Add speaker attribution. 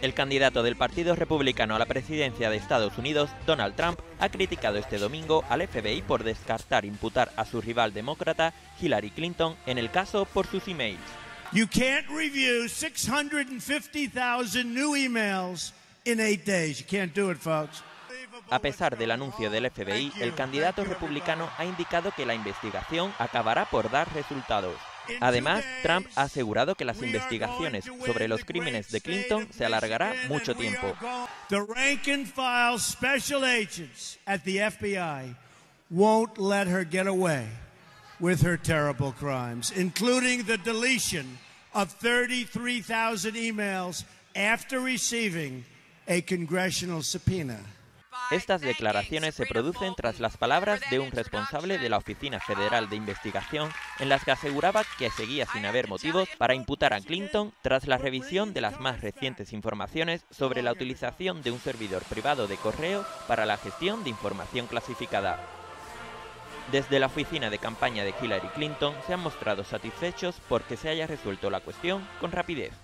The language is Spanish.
Speaker 1: El candidato del Partido Republicano a la presidencia de Estados Unidos, Donald Trump, ha criticado este domingo al FBI por descartar imputar a su rival demócrata, Hillary Clinton, en el caso por sus emails.
Speaker 2: You can't review 650,000 new emails in eight days. You can't do it, folks.
Speaker 1: A pesar del anuncio del FBI, el candidato republicano ha indicado que la investigación acabará por dar resultados. Además, Trump ha asegurado que las investigaciones sobre los crímenes de Clinton se alargará mucho tiempo.
Speaker 2: Won't let her get away with her terrible crimes, including the deletion of 33,000 emails after receiving a congressional subpoena.
Speaker 1: Estas declaraciones se producen tras las palabras de un responsable de la Oficina Federal de Investigación en las que aseguraba que seguía sin haber motivos para imputar a Clinton tras la revisión de las más recientes informaciones sobre la utilización de un servidor privado de correo para la gestión de información clasificada. Desde la oficina de campaña de Hillary Clinton se han mostrado satisfechos porque se haya resuelto la cuestión con rapidez.